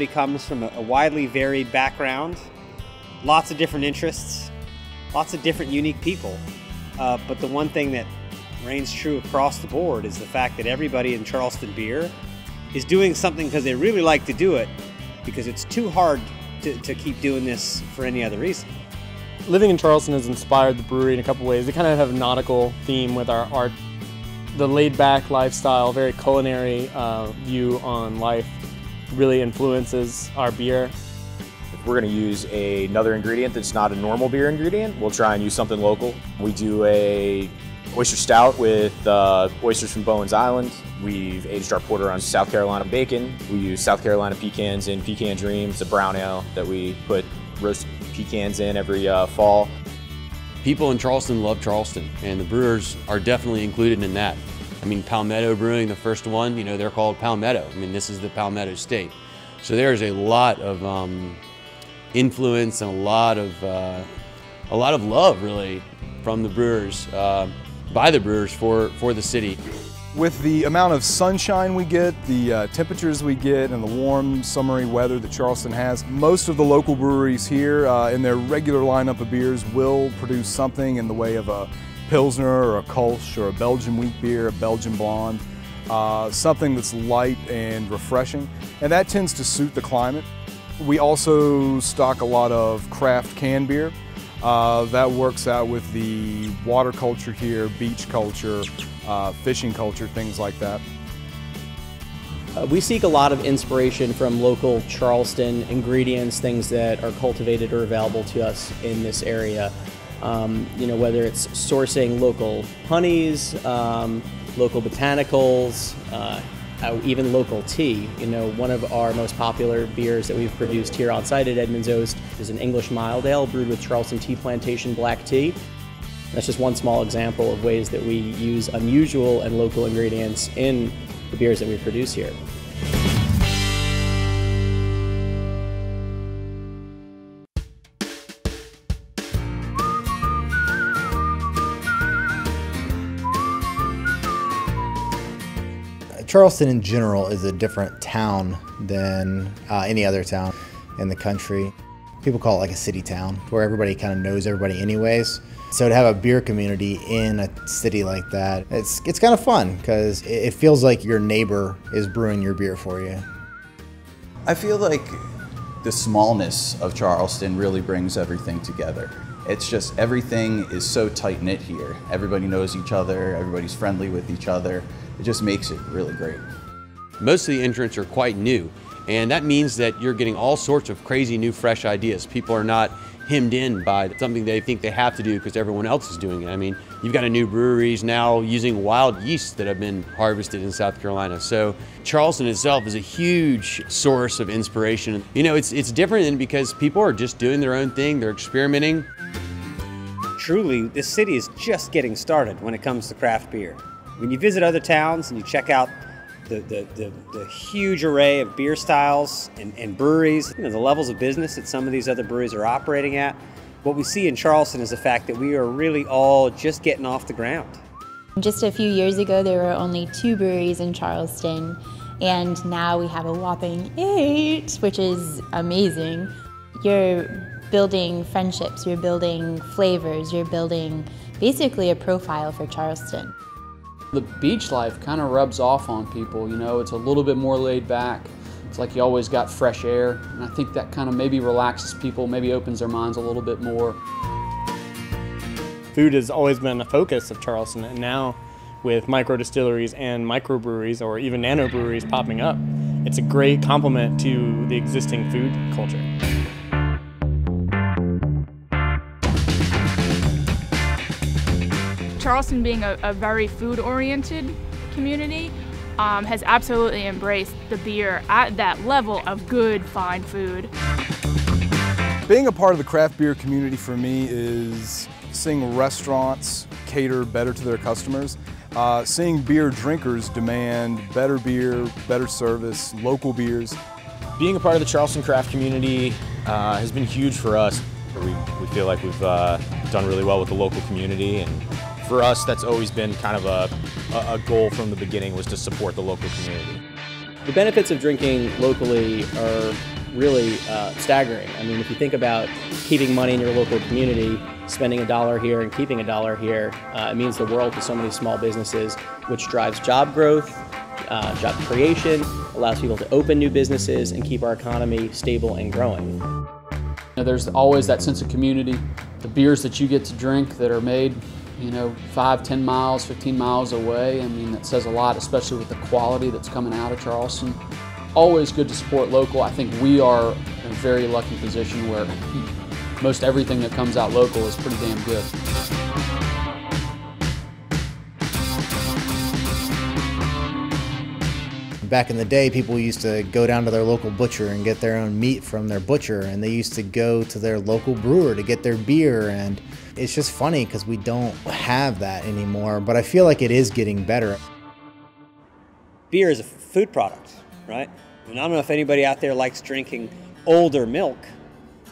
everybody comes from a, widely varied background, lots of different interests, lots of different unique people. Uh, but the one thing that reigns true across the board is the fact that everybody in Charleston beer is doing something because they really like to do it because it's too hard to, to keep doing this for any other reason. Living in Charleston has inspired the brewery in a couple ways. We kind of have a nautical theme with our art, the laid-back lifestyle, very culinary uh, view on life really influences our beer. If we're going to use a, another ingredient that's not a normal beer ingredient, we'll try and use something local. We do a oyster stout with uh, oysters from Bowen's Island. We've aged our porter on South Carolina bacon. We use South Carolina pecans in Pecan Dreams, a brown ale that we put roasted pecans in every uh, fall. People in Charleston love Charleston, and the brewers are definitely included in that. I mean, Palmetto Brewing, the first one, you know, they're called Palmetto. I mean, this is the Palmetto State. So there's a lot of um, influence and a lot of uh, a lot of love, really, from the brewers, uh, by the brewers for for the city. With the amount of sunshine we get, the uh, temperatures we get, and the warm summery weather that Charleston has, most of the local breweries here uh, in their regular lineup of beers will produce something in the way of a Pilsner or a Kolsch or a Belgian wheat beer, a Belgian blonde, uh, something that's light and refreshing. And that tends to suit the climate. We also stock a lot of craft canned beer. Uh, that works out with the water culture here, beach culture, uh, fishing culture, things like that. Uh, we seek a lot of inspiration from local Charleston ingredients, things that are cultivated or available to us in this area. Um, you know, whether it's sourcing local honeys, um, local botanicals, uh, even local tea. You know, one of our most popular beers that we've produced here on site at Edmund's Oast is an English mild ale brewed with Charleston Tea Plantation black tea. That's just one small example of ways that we use unusual and local ingredients in the beers that we produce here. Charleston in general is a different town than uh, any other town in the country. People call it like a city town, where everybody kind of knows everybody anyways. So to have a beer community in a city like that, it's it's kind of fun because it feels like your neighbor is brewing your beer for you. I feel like the smallness of Charleston really brings everything together. It's just everything is so tight knit here. Everybody knows each other, everybody's friendly with each other. It just makes it really great. Most of the entrants are quite new, and that means that you're getting all sorts of crazy new fresh ideas. People are not hemmed in by something they think they have to do because everyone else is doing it. I mean, you've got a new breweries now using wild yeast that have been harvested in South Carolina. So Charleston itself is a huge source of inspiration. You know, it's it's different because people are just doing their own thing, they're experimenting. Truly, this city is just getting started when it comes to craft beer. When you visit other towns and you check out the, the, the, the huge array of beer styles and, and breweries, you know, the levels of business that some of these other breweries are operating at, what we see in Charleston is the fact that we are really all just getting off the ground. Just a few years ago, there were only two breweries in Charleston, and now we have a whopping eight, which is amazing. You're building friendships, you're building flavors, you're building basically a profile for Charleston. The beach life kind of rubs off on people, you know, it's a little bit more laid back. It's like you always got fresh air, and I think that kind of maybe relaxes people, maybe opens their minds a little bit more. Food has always been a focus of Charleston, and now with micro distilleries and microbreweries or even nano breweries popping up, it's a great complement to the existing food culture. Charleston being a, a very food-oriented community um, has absolutely embraced the beer at that level of good, fine food. Being a part of the craft beer community for me is seeing restaurants cater better to their customers, uh, seeing beer drinkers demand better beer, better service, local beers. Being a part of the Charleston craft community uh, has been huge for us. We, we feel like we've uh, done really well with the local community and for us that's always been kind of a, a goal from the beginning was to support the local community. The benefits of drinking locally are really uh, staggering. I mean, if you think about keeping money in your local community, spending a dollar here and keeping a dollar here, uh, it means the world to so many small businesses, which drives job growth, uh, job creation, allows people to open new businesses and keep our economy stable and growing. You know, there's always that sense of community. The beers that you get to drink that are made, you know, five, 10 miles, 15 miles away, I mean, that says a lot, especially with the quality that's coming out of Charleston. Always good to support local. I think we are in a very lucky position where most everything that comes out local is pretty damn good. Back in the day, people used to go down to their local butcher and get their own meat from their butcher, and they used to go to their local brewer to get their beer. And it's just funny because we don't have that anymore, but I feel like it is getting better. Beer is a food product, right? And I don't know if anybody out there likes drinking older milk,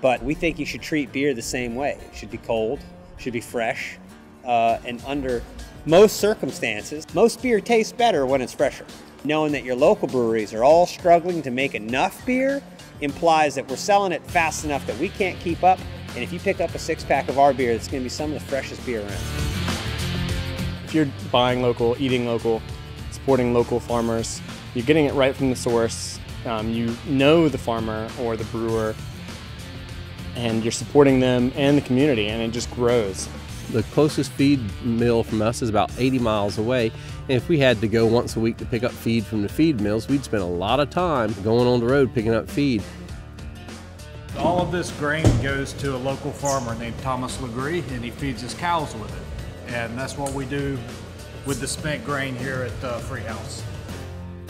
but we think you should treat beer the same way. It should be cold, should be fresh, uh, and under most circumstances, most beer tastes better when it's fresher. Knowing that your local breweries are all struggling to make enough beer implies that we're selling it fast enough that we can't keep up. And if you pick up a six pack of our beer, it's going to be some of the freshest beer around. If you're buying local, eating local, supporting local farmers, you're getting it right from the source. Um, you know the farmer or the brewer, and you're supporting them and the community, and it just grows. The closest feed mill from us is about 80 miles away. And if we had to go once a week to pick up feed from the feed mills, we'd spend a lot of time going on the road picking up feed. All of this grain goes to a local farmer named Thomas Legree, and he feeds his cows with it. And that's what we do with the spent grain here at uh, Free House.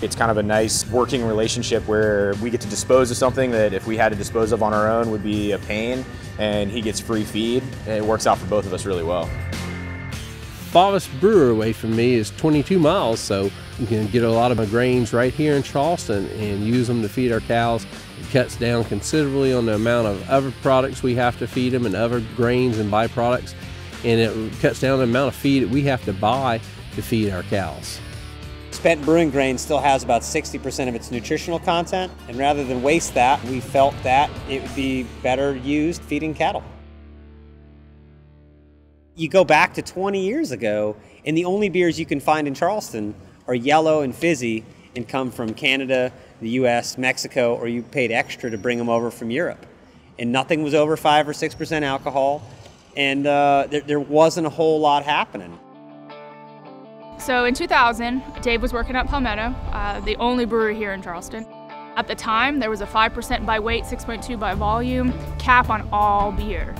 It's kind of a nice working relationship where we get to dispose of something that if we had to dispose of on our own would be a pain, and he gets free feed. And it works out for both of us really well. Farthest brewer away from me is 22 miles, so you can get a lot of my grains right here in Charleston and use them to feed our cows. Cuts down considerably on the amount of other products we have to feed them and other grains and byproducts, and it cuts down the amount of feed that we have to buy to feed our cows. Spent brewing grain still has about 60% of its nutritional content, and rather than waste that, we felt that it would be better used feeding cattle. You go back to 20 years ago, and the only beers you can find in Charleston are yellow and fizzy and come from Canada, the US, Mexico, or you paid extra to bring them over from Europe. And nothing was over 5 or 6% alcohol, and uh, there, there wasn't a whole lot happening. So in 2000, Dave was working at Palmetto, uh, the only brewery here in Charleston. At the time, there was a 5% by weight, 6.2 by volume cap on all beer.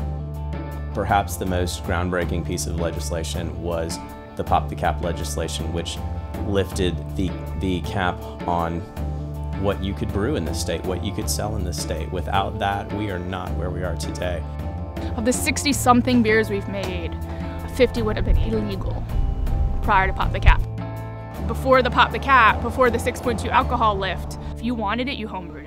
Perhaps the most groundbreaking piece of legislation was the Pop the Cap legislation, which lifted the, the cap on what you could brew in this state, what you could sell in this state. Without that, we are not where we are today. Of the 60 something beers we've made, 50 would have been illegal prior to Pop the Cap. Before the Pop the Cap, before the 6.2 alcohol lift, if you wanted it, you homebrewed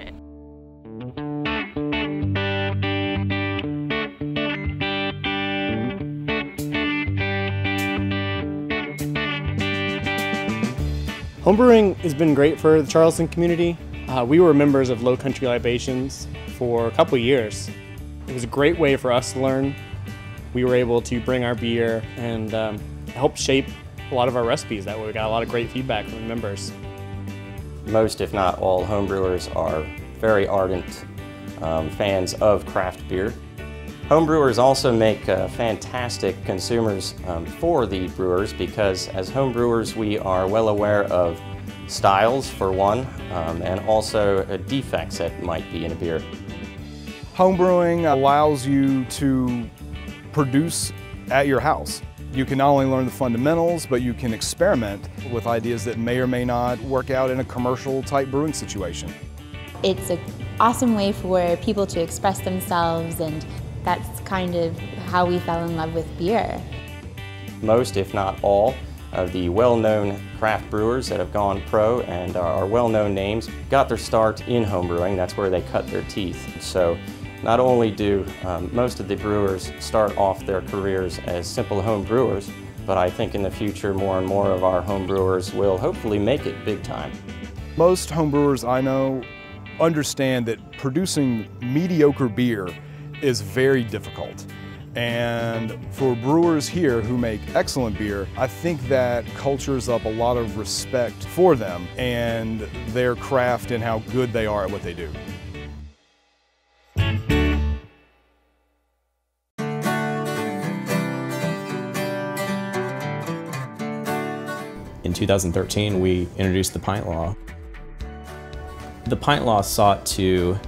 Homebrewing has been great for the Charleston community. Uh, we were members of Low Country Libations for a couple years. It was a great way for us to learn. We were able to bring our beer and um, help shape a lot of our recipes. That way, we got a lot of great feedback from the members. Most, if not all, homebrewers are very ardent um, fans of craft beer. Homebrewers also make uh, fantastic consumers um, for the brewers because as homebrewers we are well aware of styles for one um, and also uh, defects that might be in a beer. Homebrewing allows you to produce at your house. You can not only learn the fundamentals, but you can experiment with ideas that may or may not work out in a commercial type brewing situation. It's an awesome way for people to express themselves and that's kind of how we fell in love with beer. Most, if not all, of the well-known craft brewers that have gone pro and are well-known names got their start in homebrewing. That's where they cut their teeth. So not only do um, most of the brewers start off their careers as simple home brewers, but I think in the future more and more of our home brewers will hopefully make it big time. Most homebrewers I know understand that producing mediocre beer is very difficult. And for brewers here who make excellent beer, I think that cultures up a lot of respect for them and their craft and how good they are at what they do. In 2013, we introduced the pint law. The pint law sought to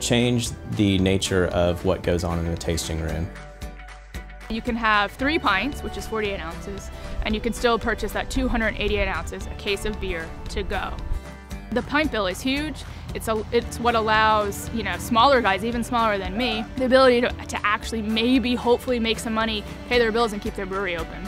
change the nature of what goes on in the tasting room. You can have three pints, which is 48 ounces, and you can still purchase that 288 ounces, a case of beer, to go. The pint bill is huge. It's, a, it's what allows, you know, smaller guys, even smaller than me, the ability to, to actually maybe, hopefully make some money, pay their bills and keep their brewery open.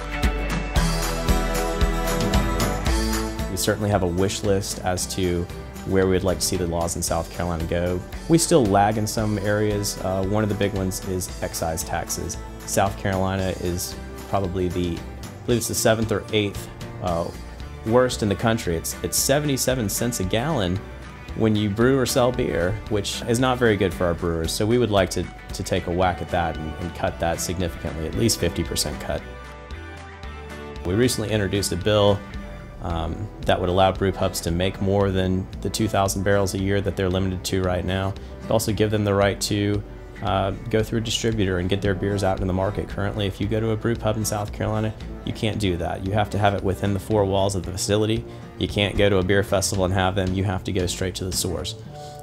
We certainly have a wish list as to where we'd like to see the laws in South Carolina go. We still lag in some areas. Uh, one of the big ones is excise taxes. South Carolina is probably the, I believe it's the seventh or eighth uh, worst in the country. It's, it's 77 cents a gallon when you brew or sell beer, which is not very good for our brewers. So we would like to, to take a whack at that and, and cut that significantly, at least 50% cut. We recently introduced a bill um, that would allow brew pubs to make more than the 2,000 barrels a year that they're limited to right now. But also give them the right to uh, go through a distributor and get their beers out in the market. Currently, if you go to a brew pub in South Carolina, you can't do that. You have to have it within the four walls of the facility. You can't go to a beer festival and have them. You have to go straight to the source.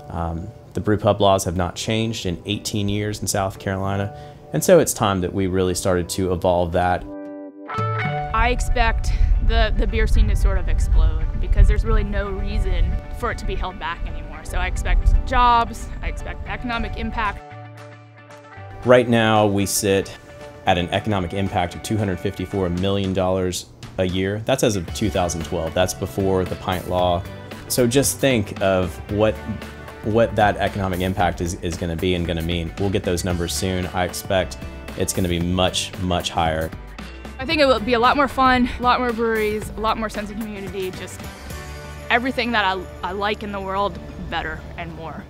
Um, the brew pub laws have not changed in 18 years in South Carolina, and so it's time that we really started to evolve that. I expect the, the beer scene to sort of explode because there's really no reason for it to be held back anymore. So I expect jobs, I expect economic impact. Right now, we sit at an economic impact of $254 million a year. That's as of 2012. That's before the pint law. So just think of what what that economic impact is, is going to be and going to mean. We'll get those numbers soon. I expect it's going to be much, much higher. I think it will be a lot more fun, a lot more breweries, a lot more sense of community, just everything that I, I like in the world better and more.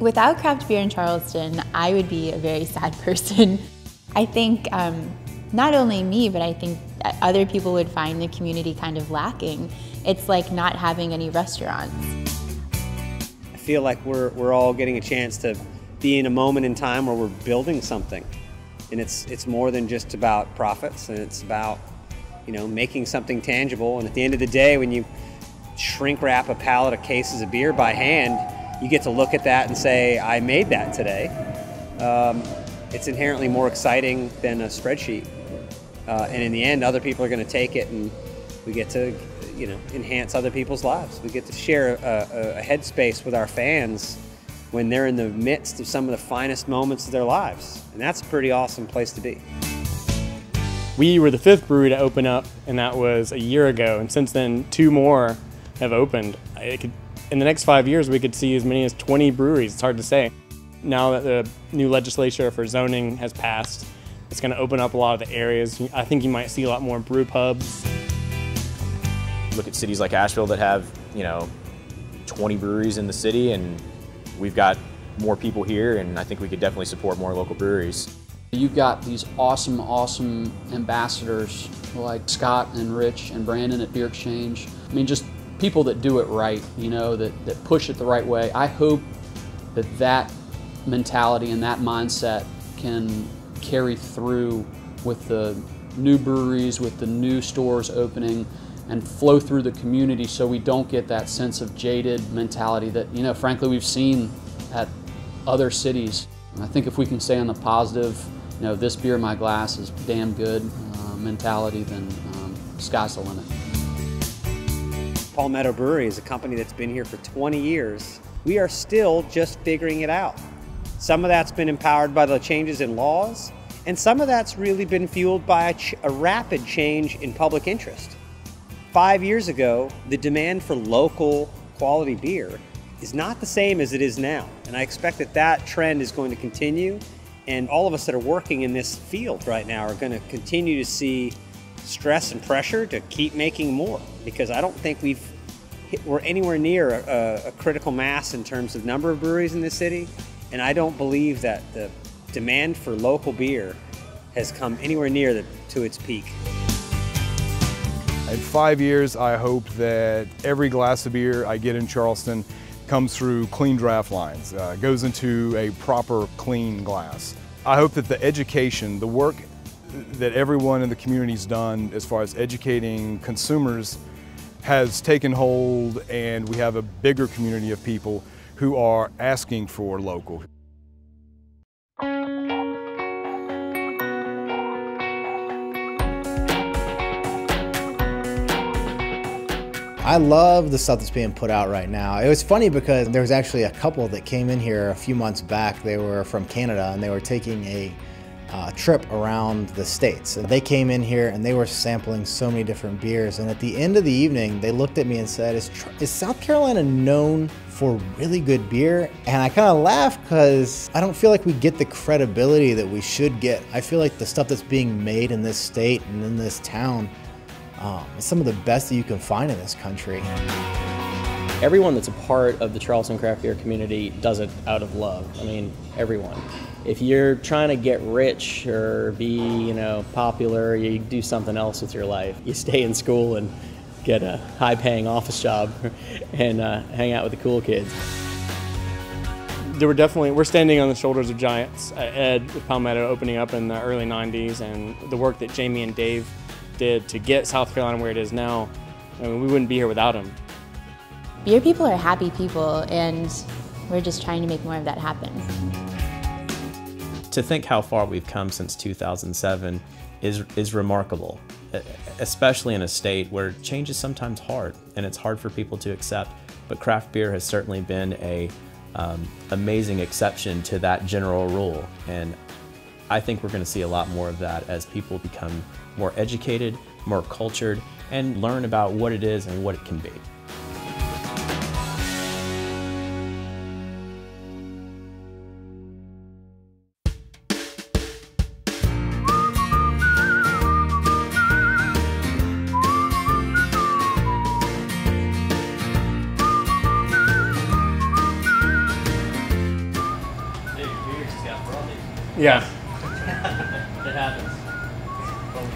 Without craft beer in Charleston, I would be a very sad person. I think um, not only me, but I think other people would find the community kind of lacking. It's like not having any restaurants. I feel like we're, we're all getting a chance to be in a moment in time where we're building something. And it's, it's more than just about profits, and it's about you know, making something tangible. And at the end of the day, when you shrink wrap a pallet of cases of beer by hand, you get to look at that and say, I made that today. Um, it's inherently more exciting than a spreadsheet. Uh, and in the end, other people are going to take it and we get to, you know, enhance other people's lives. We get to share a, a, a headspace with our fans when they're in the midst of some of the finest moments of their lives. And that's a pretty awesome place to be. We were the fifth brewery to open up, and that was a year ago. And since then, two more have opened. Could, in the next five years, we could see as many as 20 breweries. It's hard to say. Now that the new legislature for zoning has passed, it's going to open up a lot of the areas. I think you might see a lot more brew pubs. Look at cities like Asheville that have, you know, 20 breweries in the city, and we've got more people here, and I think we could definitely support more local breweries. You've got these awesome, awesome ambassadors like Scott and Rich and Brandon at Beer Exchange. I mean, just people that do it right, you know, that, that push it the right way. I hope that that mentality and that mindset can carry through with the new breweries, with the new stores opening, and flow through the community so we don't get that sense of jaded mentality that, you know, frankly, we've seen at other cities. And I think if we can stay on the positive, you know, this beer in my glass is damn good uh, mentality, then um, sky's the limit. Palmetto Brewery is a company that's been here for 20 years. We are still just figuring it out. Some of that's been empowered by the changes in laws, and some of that's really been fueled by a, a rapid change in public interest. Five years ago, the demand for local quality beer is not the same as it is now. And I expect that that trend is going to continue. And all of us that are working in this field right now are going to continue to see stress and pressure to keep making more because I don't think we've we're anywhere near a, a, critical mass in terms of number of breweries in the city, and I don't believe that the demand for local beer has come anywhere near the, to its peak. In five years, I hope that every glass of beer I get in Charleston comes through clean draft lines, uh, goes into a proper clean glass. I hope that the education, the work that everyone in the community's done as far as educating consumers has taken hold and we have a bigger community of people who are asking for local. I love the stuff that's being put out right now. It was funny because there was actually a couple that came in here a few months back. They were from Canada and they were taking a uh, trip around the states. And they came in here and they were sampling so many different beers. And at the end of the evening, they looked at me and said, "Is, is South Carolina known for really good beer?" And I kind of laughed because I don't feel like we get the credibility that we should get. I feel like the stuff that's being made in this state and in this town um, is some of the best that you can find in this country. Everyone that's a part of the Charleston craft beer community does it out of love. I mean, everyone. If you're trying to get rich or be, you know, popular, you do something else with your life. You stay in school and get a high-paying office job and uh, hang out with the cool kids. There were definitely, we're standing on the shoulders of giants. Uh, Ed with Palmetto opening up in the early 90s and the work that Jamie and Dave did to get South Carolina where it is now, I mean, we wouldn't be here without them. Beer people are happy people, and we're just trying to make more of that happen. To think how far we've come since 2007 is, is remarkable, especially in a state where change is sometimes hard and it's hard for people to accept. But craft beer has certainly been a um, amazing exception to that general rule. And I think we're going to see a lot more of that as people become more educated, more cultured, and learn about what it is and what it can be.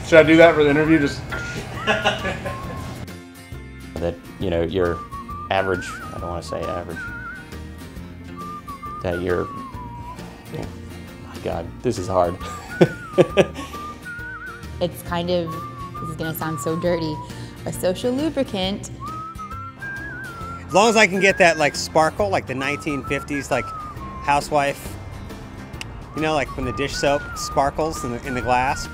Should I do that for the interview? Just that you know your average. I don't want to say average. That you're. Oh my God, this is hard. it's kind of. This is gonna sound so dirty. A social lubricant. As long as I can get that like sparkle, like the 1950s, like housewife. You know, like when the dish soap sparkles in the, in the glass.